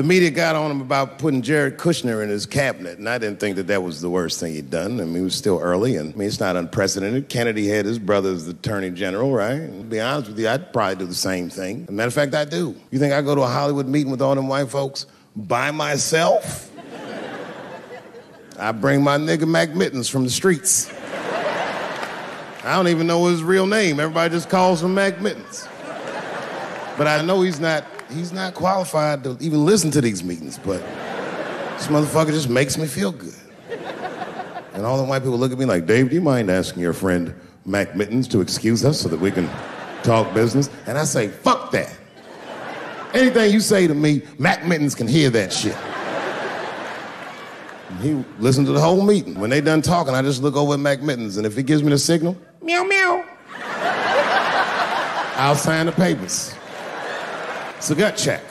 The media got on him about putting Jared Kushner in his cabinet, and I didn't think that that was the worst thing he'd done. I mean, it was still early, and I mean, it's not unprecedented. Kennedy had his brother as the attorney general, right? And to be honest with you, I'd probably do the same thing. Matter of fact, I do. You think I go to a Hollywood meeting with all them white folks by myself? I bring my nigga Mac Mittens from the streets. I don't even know his real name. Everybody just calls him Mac Mittens. But I know he's not he's not qualified to even listen to these meetings, but this motherfucker just makes me feel good. And all the white people look at me like, Dave, do you mind asking your friend Mac Mittens to excuse us so that we can talk business? And I say, fuck that. Anything you say to me, Mac Mittens can hear that shit. And he listened to the whole meeting. When they done talking, I just look over at Mac Mittens, and if he gives me the signal, meow meow, I'll sign the papers. It's a gut check.